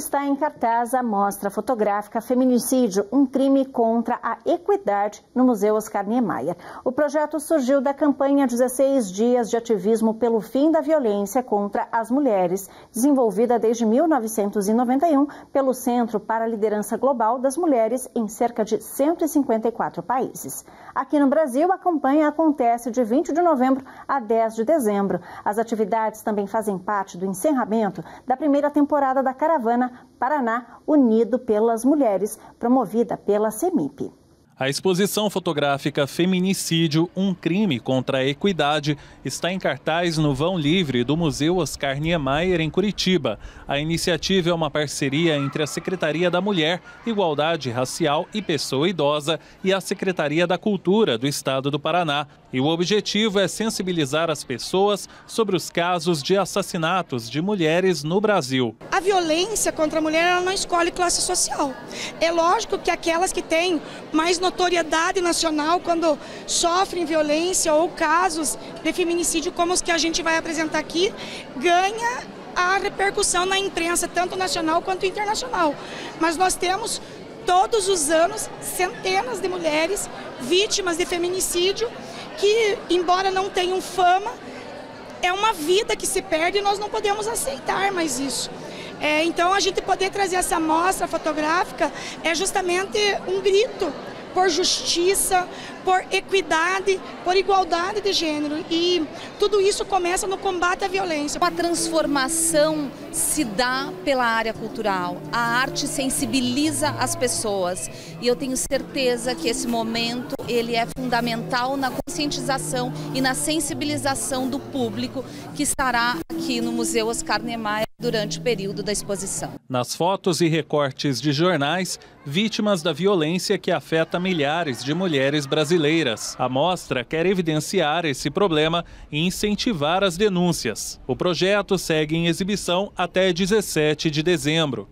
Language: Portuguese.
está em cartaz a mostra fotográfica Feminicídio, um crime contra a equidade no Museu Oscar Niemeyer. O projeto surgiu da campanha 16 Dias de Ativismo pelo Fim da Violência contra as Mulheres, desenvolvida desde 1991 pelo Centro para a Liderança Global das Mulheres em cerca de 154 países. Aqui no Brasil, a campanha acontece de 20 de novembro a 10 de dezembro. As atividades também fazem parte do encerramento da primeira temporada da Caravana Paraná Unido pelas Mulheres, promovida pela CEMIP. A exposição fotográfica Feminicídio, um crime contra a equidade, está em cartaz no vão livre do Museu Oscar Niemeyer, em Curitiba. A iniciativa é uma parceria entre a Secretaria da Mulher, Igualdade Racial e Pessoa Idosa e a Secretaria da Cultura do Estado do Paraná. E o objetivo é sensibilizar as pessoas sobre os casos de assassinatos de mulheres no Brasil. A violência contra a mulher não escolhe classe social. É lógico que aquelas que têm mais notícias notoriedade nacional quando sofrem violência ou casos de feminicídio como os que a gente vai apresentar aqui, ganha a repercussão na imprensa, tanto nacional quanto internacional. Mas nós temos todos os anos centenas de mulheres vítimas de feminicídio que, embora não tenham fama, é uma vida que se perde e nós não podemos aceitar mais isso. É, então, a gente poder trazer essa amostra fotográfica é justamente um grito por justiça, por equidade, por igualdade de gênero. E tudo isso começa no combate à violência. A transformação se dá pela área cultural. A arte sensibiliza as pessoas. E eu tenho certeza que esse momento ele é fundamental na conscientização e na sensibilização do público que estará aqui no Museu Oscar Niemeyer durante o período da exposição. Nas fotos e recortes de jornais, vítimas da violência que afeta milhares de mulheres brasileiras. A mostra quer evidenciar esse problema e incentivar as denúncias. O projeto segue em exibição até 17 de dezembro.